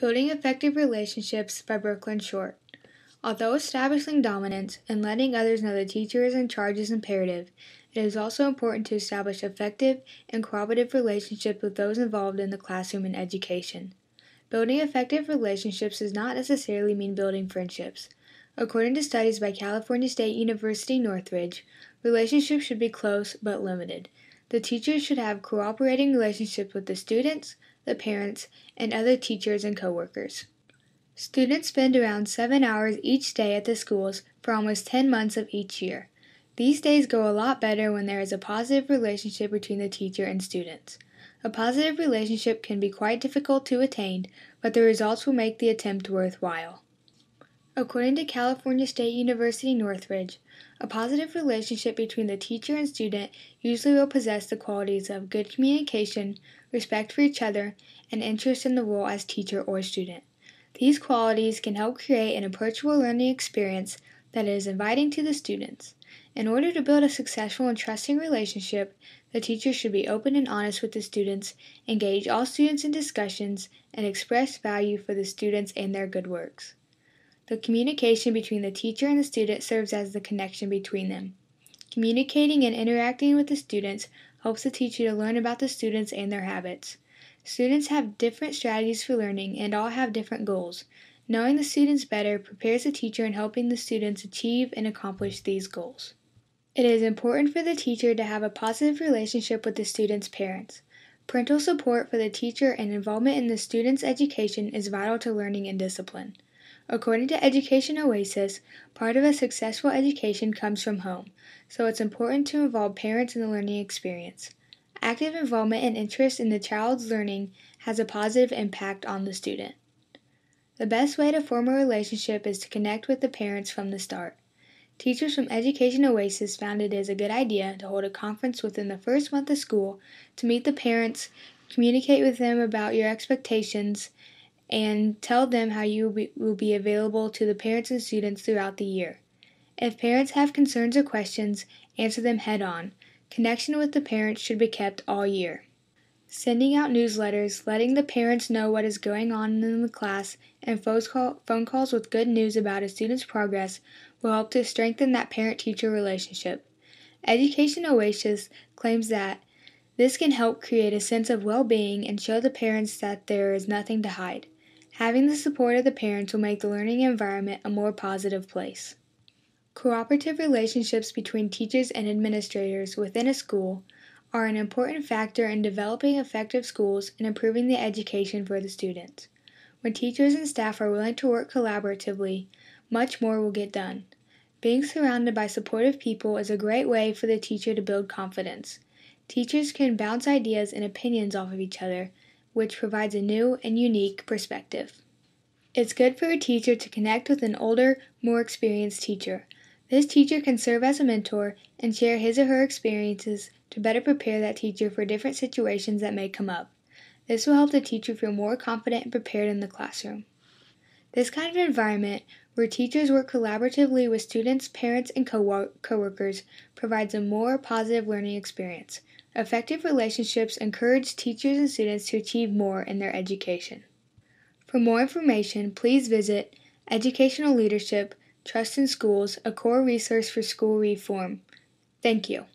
Building Effective Relationships by Brooklyn Short. Although establishing dominance and letting others know the teacher is in charge is imperative, it is also important to establish effective and cooperative relationships with those involved in the classroom and education. Building effective relationships does not necessarily mean building friendships. According to studies by California State University Northridge, relationships should be close but limited. The teachers should have cooperating relationships with the students, the parents, and other teachers and coworkers. Students spend around seven hours each day at the schools for almost 10 months of each year. These days go a lot better when there is a positive relationship between the teacher and students. A positive relationship can be quite difficult to attain, but the results will make the attempt worthwhile. According to California State University Northridge, a positive relationship between the teacher and student usually will possess the qualities of good communication, respect for each other, and interest in the role as teacher or student. These qualities can help create an approachable learning experience that is inviting to the students. In order to build a successful and trusting relationship, the teacher should be open and honest with the students, engage all students in discussions, and express value for the students and their good works. The communication between the teacher and the student serves as the connection between them. Communicating and interacting with the students helps the teacher to learn about the students and their habits. Students have different strategies for learning and all have different goals. Knowing the students better prepares the teacher in helping the students achieve and accomplish these goals. It is important for the teacher to have a positive relationship with the student's parents. Parental support for the teacher and involvement in the student's education is vital to learning and discipline. According to Education Oasis, part of a successful education comes from home, so it's important to involve parents in the learning experience. Active involvement and interest in the child's learning has a positive impact on the student. The best way to form a relationship is to connect with the parents from the start. Teachers from Education Oasis found it is a good idea to hold a conference within the first month of school to meet the parents, communicate with them about your expectations, and tell them how you will be available to the parents and students throughout the year. If parents have concerns or questions, answer them head on. Connection with the parents should be kept all year. Sending out newsletters, letting the parents know what is going on in the class, and phone calls with good news about a student's progress will help to strengthen that parent teacher relationship. Education Oasis claims that this can help create a sense of well being and show the parents that there is nothing to hide. Having the support of the parents will make the learning environment a more positive place. Cooperative relationships between teachers and administrators within a school are an important factor in developing effective schools and improving the education for the students. When teachers and staff are willing to work collaboratively, much more will get done. Being surrounded by supportive people is a great way for the teacher to build confidence. Teachers can bounce ideas and opinions off of each other, which provides a new and unique perspective. It's good for a teacher to connect with an older, more experienced teacher. This teacher can serve as a mentor and share his or her experiences to better prepare that teacher for different situations that may come up. This will help the teacher feel more confident and prepared in the classroom. This kind of environment, where teachers work collaboratively with students, parents, and co workers, provides a more positive learning experience. Effective relationships encourage teachers and students to achieve more in their education. For more information, please visit Educational Leadership Trust in Schools, a core resource for school reform. Thank you.